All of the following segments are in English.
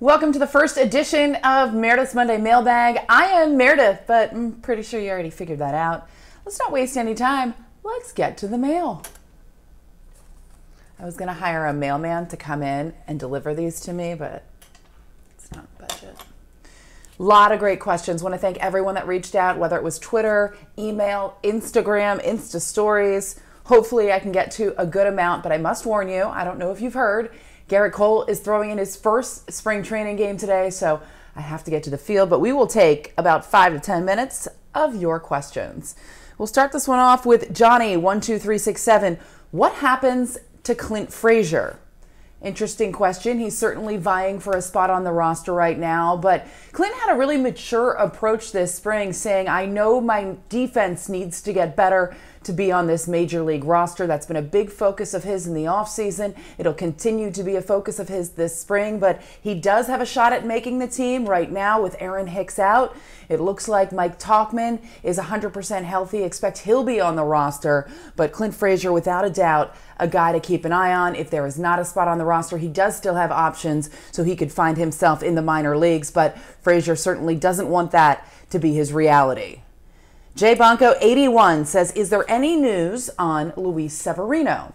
Welcome to the first edition of Meredith's Monday Mailbag. I am Meredith, but I'm pretty sure you already figured that out. Let's not waste any time. Let's get to the mail. I was going to hire a mailman to come in and deliver these to me, but it's not budget. A lot of great questions. Want to thank everyone that reached out, whether it was Twitter, email, Instagram, Insta stories. Hopefully, I can get to a good amount, but I must warn you I don't know if you've heard. Gerrit Cole is throwing in his first spring training game today, so I have to get to the field, but we will take about five to 10 minutes of your questions. We'll start this one off with Johnny12367. What happens to Clint Frazier? Interesting question. He's certainly vying for a spot on the roster right now, but Clint had a really mature approach this spring, saying, I know my defense needs to get better to be on this major league roster. That's been a big focus of his in the offseason. It'll continue to be a focus of his this spring, but he does have a shot at making the team right now with Aaron Hicks out. It looks like Mike Tauchman is 100% healthy. Expect he'll be on the roster, but Clint Frazier, without a doubt, a guy to keep an eye on. If there is not a spot on the roster, he does still have options so he could find himself in the minor leagues, but Frazier certainly doesn't want that to be his reality. Jay Bonko 81 says, Is there any news on Luis Severino?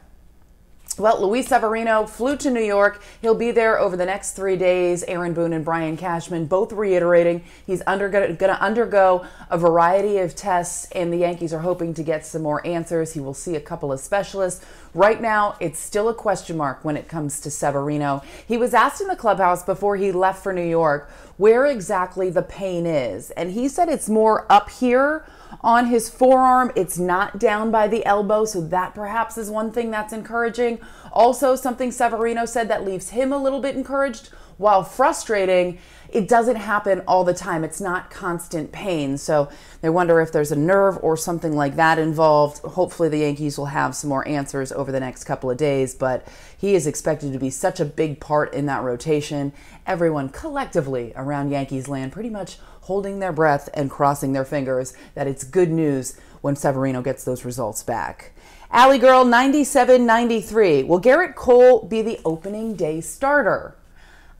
Well, Luis Severino flew to New York. He'll be there over the next three days. Aaron Boone and Brian Cashman both reiterating he's going to undergo a variety of tests, and the Yankees are hoping to get some more answers. He will see a couple of specialists. Right now, it's still a question mark when it comes to Severino. He was asked in the clubhouse before he left for New York where exactly the pain is, and he said it's more up here on his forearm. It's not down by the elbow, so that perhaps is one thing that's encouraging. Also, something Severino said that leaves him a little bit encouraged while frustrating. It doesn't happen all the time. It's not constant pain. So they wonder if there's a nerve or something like that involved. Hopefully, the Yankees will have some more answers over the next couple of days. But he is expected to be such a big part in that rotation. Everyone collectively around Yankees land pretty much holding their breath and crossing their fingers that it's good news when Severino gets those results back. Alley Girl 9793. Will Gerrit Cole be the opening day starter?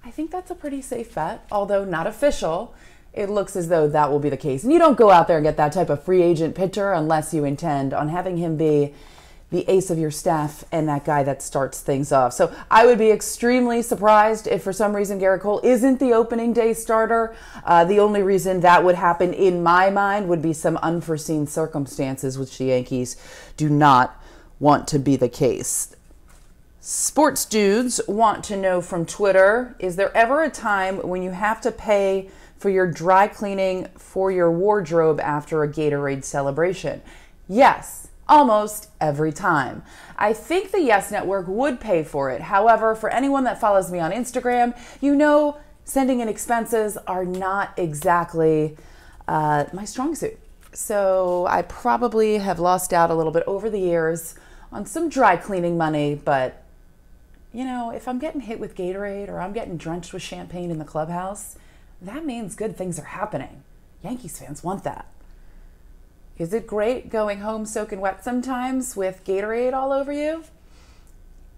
I think that's a pretty safe bet, although not official. It looks as though that will be the case. And you don't go out there and get that type of free agent pitcher unless you intend on having him be the ace of your staff and that guy that starts things off. So I would be extremely surprised if for some reason Gerrit Cole isn't the opening day starter. Uh, the only reason that would happen in my mind would be some unforeseen circumstances, which the Yankees do not want to be the case. Sports dudes want to know from Twitter Is there ever a time when you have to pay for your dry cleaning for your wardrobe after a Gatorade celebration? Yes almost every time. I think the Yes Network would pay for it. However, for anyone that follows me on Instagram, you know sending in expenses are not exactly uh, my strong suit. So I probably have lost out a little bit over the years on some dry cleaning money, but you know, if I'm getting hit with Gatorade or I'm getting drenched with champagne in the clubhouse, that means good things are happening. Yankees fans want that. Is it great going home soaking wet sometimes with Gatorade all over you?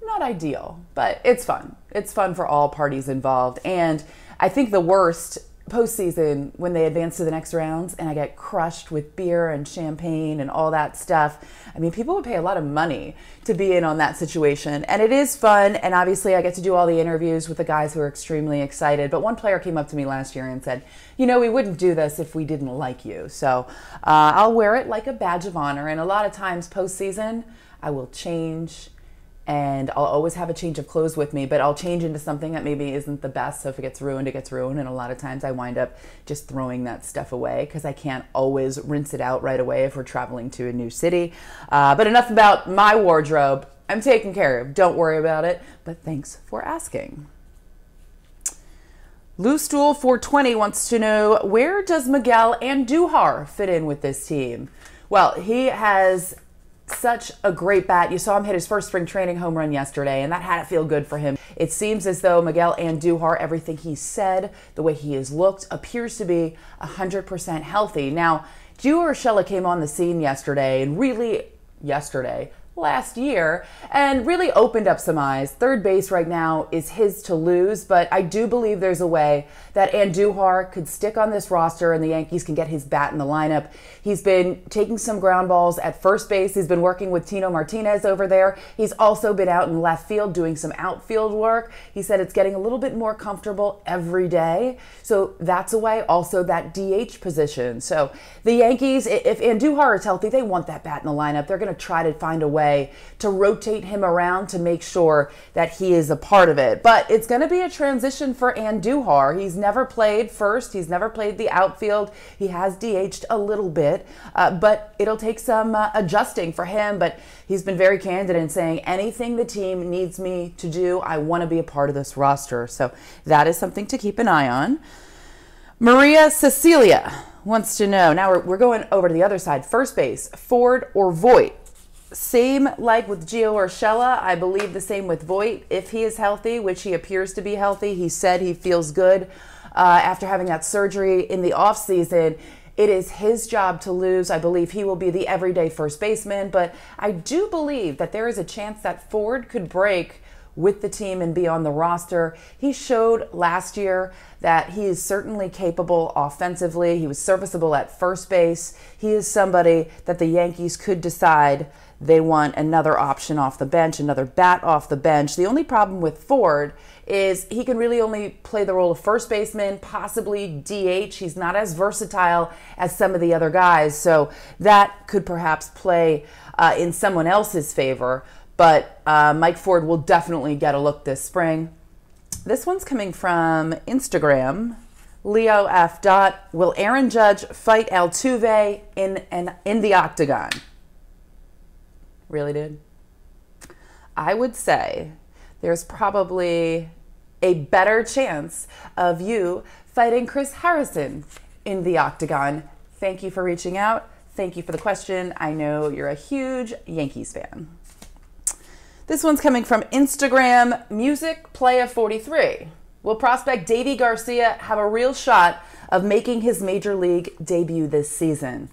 Not ideal, but it's fun. It's fun for all parties involved. And I think the worst postseason when they advance to the next rounds and I get crushed with beer and champagne and all that stuff. I mean, people would pay a lot of money to be in on that situation. And it is fun. And obviously, I get to do all the interviews with the guys who are extremely excited. But one player came up to me last year and said, You know, we wouldn't do this if we didn't like you. So uh, I'll wear it like a badge of honor. And a lot of times, postseason, I will change and I'll always have a change of clothes with me, but I'll change into something that maybe isn't the best. So if it gets ruined, it gets ruined. And a lot of times I wind up just throwing that stuff away because I can't always rinse it out right away if we're traveling to a new city. Uh, but enough about my wardrobe. I'm taken care of. Don't worry about it. But thanks for asking. Loose Stool 420 wants to know where does Miguel Andujar fit in with this team? Well, he has such a great bat. You saw him hit his first spring training home run yesterday, and that had to feel good for him. It seems as though Miguel Andujar, everything he said, the way he has looked, appears to be 100% healthy. Now, Gio Urshela came on the scene yesterday and really, yesterday, last year and really opened up some eyes. Third base right now is his to lose, but I do believe there's a way that Andujar could stick on this roster and the Yankees can get his bat in the lineup. He's been taking some ground balls at first base. He's been working with Tino Martinez over there. He's also been out in left field doing some outfield work. He said it's getting a little bit more comfortable every day. So that's a way. Also, that DH position. So the Yankees, if Andujar is healthy, they want that bat in the lineup. They're going to try to find a way way to rotate him around to make sure that he is a part of it. But it's going to be a transition for Andujar. He's never played first, he's never played the outfield. He has DH'd a little bit, uh, but it'll take some uh, adjusting for him. But he's been very candid in saying anything the team needs me to do, I want to be a part of this roster. So that is something to keep an eye on. Maria Cecilia wants to know. Now we're, we're going over to the other side. First base, Ford or Voit? Same like with Gio Urshela, I believe the same with Voit. If he is healthy, which he appears to be healthy, he said he feels good uh, after having that surgery in the offseason. It is his job to lose. I believe he will be the everyday first baseman, but I do believe that there is a chance that Ford could break with the team and be on the roster. He showed last year that he is certainly capable offensively. He was serviceable at first base. He is somebody that the Yankees could decide they want another option off the bench, another bat off the bench. The only problem with Ford is he can really only play the role of first baseman, possibly DH. He's not as versatile as some of the other guys. So that could perhaps play uh, in someone else's favor. But uh, Mike Ford will definitely get a look this spring. This one's coming from Instagram. Leo F. Dot. Will Aaron Judge fight Altuve in, in, in the octagon? Really, dude? I would say there's probably a better chance of you fighting Chris Harrison in the octagon. Thank you for reaching out. Thank you for the question. I know you're a huge Yankees fan. This one's coming from Instagram Music Playa 43. Will prospect Deivi Garcia have a real shot of making his major league debut this season?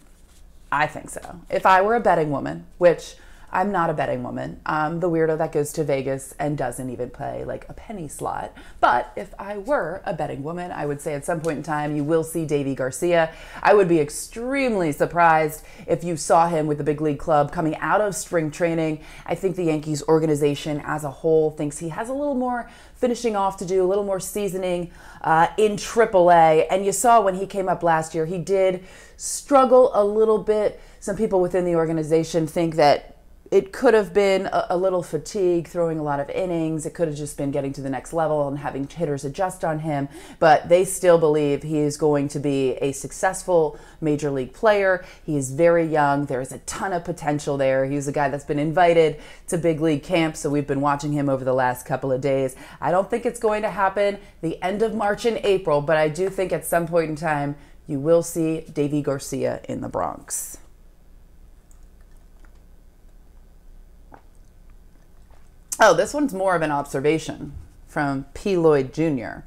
I think so. If I were a betting woman, which I'm not a betting woman. I'm the weirdo that goes to Vegas and doesn't even play like a penny slot. But if I were a betting woman, I would say at some point in time you will see Deivi Garcia. I would be extremely surprised if you saw him with the big league club coming out of spring training. I think the Yankees organization as a whole thinks he has a little more finishing off to do, a little more seasoning uh, in AAA. And you saw when he came up last year, he did struggle a little bit. Some people within the organization think that it could have been a, a, little fatigue throwing a lot of innings. It could have just been getting to the next level and having hitters adjust on him. But they still believe he is going to be a successful major league player. He is very young. There is a ton of potential there. He's a guy that's been invited to big league camp, so we've been watching him over the last couple of days. I don't think it's going to happen the end of March and April, but I do think at some point in time you will see Deivi Garcia in the Bronx. Oh, this one's more of an observation from P. Lloyd Jr.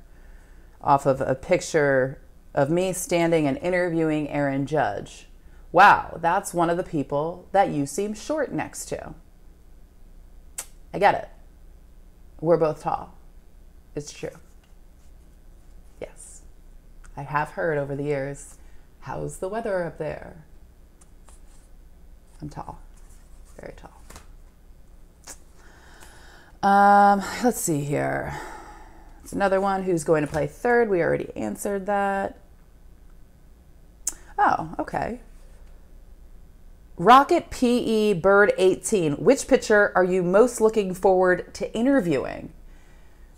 off of a picture of me standing and interviewing Aaron Judge. Wow, that's one of the people that you seem short next to. I get it. We're both tall. It's true. Yes. I have heard over the years, how's the weather up there? I'm tall, very tall. Um, let's see here. It's another one who's going to play third. We already answered that. Oh, okay. Rocket PE Bird 18. Which pitcher are you most looking forward to interviewing?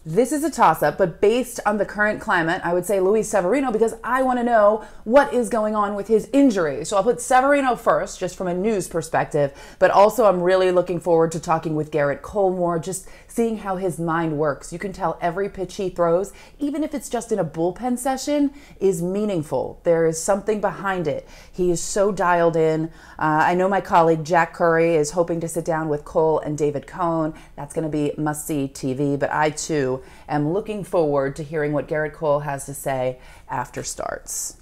This is a toss up, but based on the current climate, I would say Luis Severino because I want to know what is going on with his injury. So I'll put Severino first, just from a news perspective, but also I'm really looking forward to talking with Gerrit Cole more, just seeing how his mind works. You can tell every pitch he throws, even if it's just in a bullpen session, is meaningful. There is something behind it. He is so dialed in. Uh, I know my colleague Jack Curry is hoping to sit down with Cole and David Cone. That's going to be must see TV, but I too am looking forward to hearing what Gerrit Cole has to say after starts.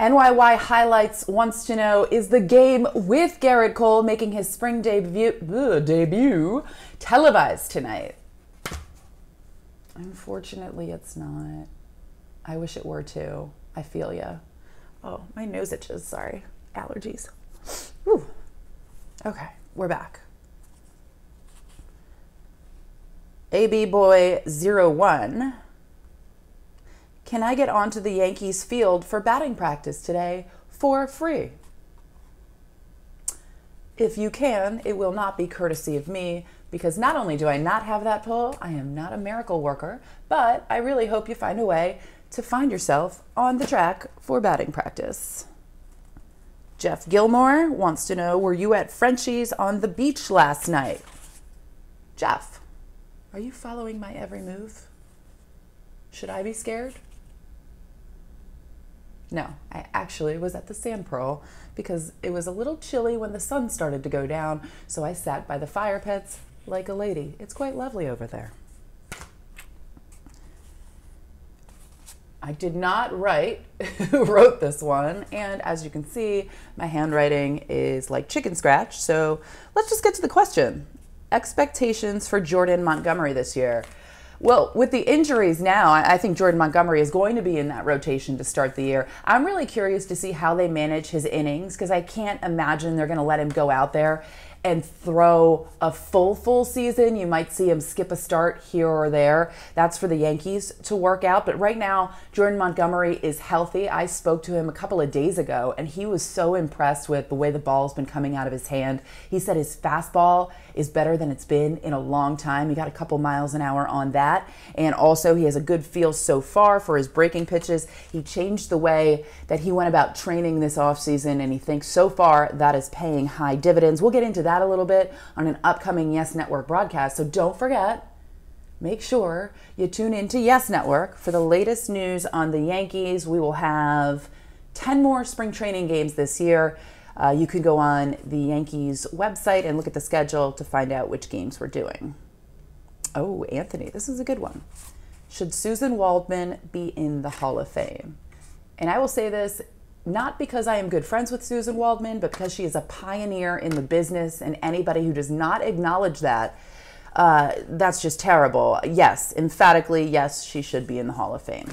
NYY Highlights wants to know Is the game with Gerrit Cole making his spring debut, ugh, debut televised tonight? Unfortunately, it's not. I wish it were too. I feel ya. Oh, my nose itches. Sorry. Allergies. Whew. Okay, we're back. AB Boy 01. Can I get onto the Yankees field for batting practice today for free? If you can, it will not be courtesy of me because not only do I not have that pull, I am not a miracle worker, but I really hope you find a way to find yourself on the track for batting practice. Jeff Gilmore wants to know Were you at Frenchie's on the beach last night? Jeff, are you following my every move? Should I be scared? No, I actually was at the Sand Pearl because it was a little chilly when the sun started to go down, so I sat by the fire pits like a lady. It's quite lovely over there. I did not write who wrote this one, and as you can see, my handwriting is like chicken scratch. So let's just get to the question. Expectations for Jordan Montgomery this year. Well, with the injuries now, I think Jordan Montgomery is going to be in that rotation to start the year. I'm really curious to see how they manage his innings because I can't imagine they're going to let him go out there and throw a full, full season. You might see him skip a start here or there. That's for the Yankees to work out. But right now, Jordan Montgomery is healthy. I spoke to him a couple of days ago, and he was so impressed with the way the ball's been coming out of his hand. He said his fastball is better than it's been in a long time. He got a couple miles an hour on that. And also, he has a good feel so far for his breaking pitches. He changed the way that he went about training this offseason, and he thinks so far that is paying high dividends. We'll get into that a little bit on an upcoming Yes Network broadcast. So don't forget, make sure you tune in to Yes Network for the latest news on the Yankees. We will have 10 more spring training games this year. Uh, you could go on the Yankees website and look at the schedule to find out which games we're doing. Oh, Anthony, this is a good one. Should Suzyn Waldman be in the Hall of Fame? And I will say this not because I am good friends with Suzyn Waldman, but because she is a pioneer in the business, and anybody who does not acknowledge that, uh, that's just terrible. Yes, emphatically, yes, she should be in the Hall of Fame.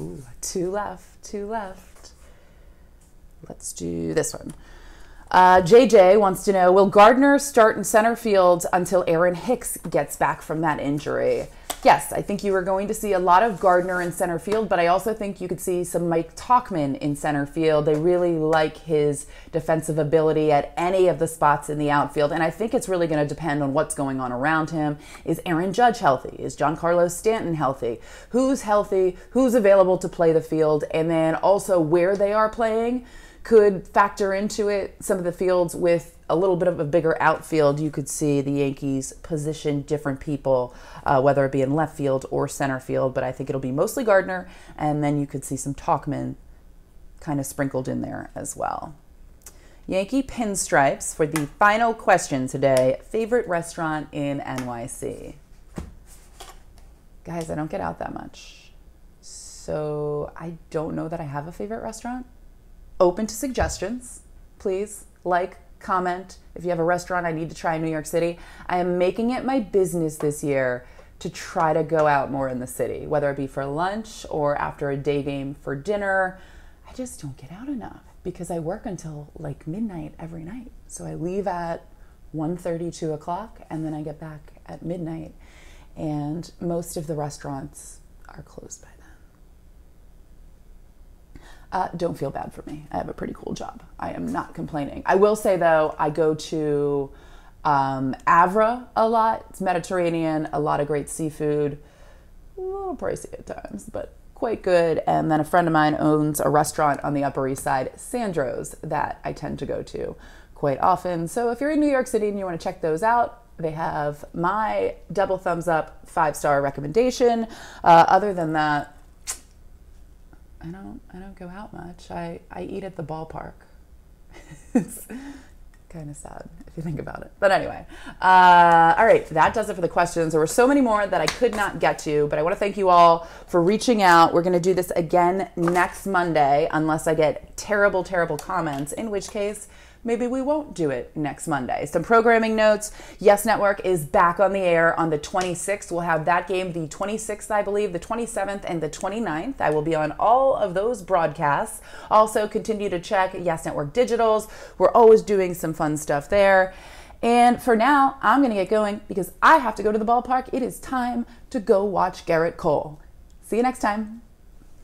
Ooh, two left, two left. Let's do this one. Uh, JJ wants to know Will Gardner start in center field until Aaron Hicks gets back from that injury? yes, I think you are going to see a lot of Gardner in center field, but I also think you could see some Mike Tauchman in center field. They really like his defensive ability at any of the spots in the outfield, and I think it's really going to depend on what's going on around him. Is Aaron Judge healthy? Is Giancarlo Stanton healthy? Who's healthy? Who's available to play the field? And then also where they are playing could factor into it. Some of the fields with a little bit of a bigger outfield, you could see the Yankees position different people, uh, whether it be in left field or center field. But I think it'll be mostly Gardner, and then you could see some Tauchman kind of sprinkled in there as well. Yankee pinstripes for the final question today. Favorite restaurant in NYC? Guys, I don't get out that much. So I don't know that I have a favorite restaurant open to suggestions. Please like, comment. If you have a restaurant I need to try in New York City, I am making it my business this year to try to go out more in the city, whether it be for lunch or after a day game for dinner. I just don't get out enough because I work until like midnight every night. So I leave at 1.30, 2 o'clock, and then I get back at midnight. And most of the restaurants are closed by uh, don't feel bad for me. I have a pretty cool job. I am not complaining. I will say though, I go to um, Avra a lot. It's Mediterranean, a lot of great seafood. A little pricey at times, but quite good. And then a friend of mine owns a restaurant on the Upper East Side, Sandro's, that I tend to go to quite often. So if you're in New York City and you want to check those out, they have my double thumbs up five star recommendation. Uh, other than that, I don't I don't go out much. I, I eat at the ballpark. it's kind of sad if you think about it. But anyway, uh, all right, that does it for the questions. There were so many more that I could not get to, but I want to thank you all for reaching out. We're going to do this again next Monday, unless I get terrible, terrible comments, in which case, maybe we won't do it next Monday. Some programming notes. Yes Network is back on the air on the 26th. We'll have that game the 26th, I believe, the 27th, and the 29th. I will be on all of those broadcasts. Also, continue to check Yes Network Digitals. We're always doing some fun stuff there. And for now, I'm going to get going because I have to go to the ballpark. It is time to go watch Gerrit Cole. See you next time.